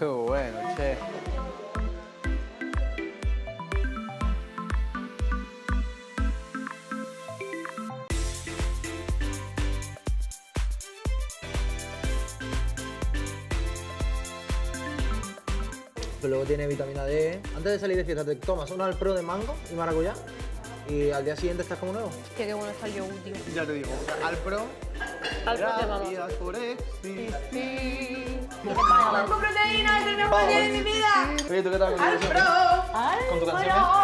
Qué bueno, che. Pero luego tiene vitamina D. Antes de salir de fiesta te tomas uno al pro de mango y maracuyá y al día siguiente estás como nuevo. Que qué bueno está el yogur, tío. Ya te digo, al pro. Al pro te vamos. Gracias por existir. ¡Con proteína! ¡Es el mejor día de mi vida! Oye, ¿tú qué tal? ¿Con tu canción?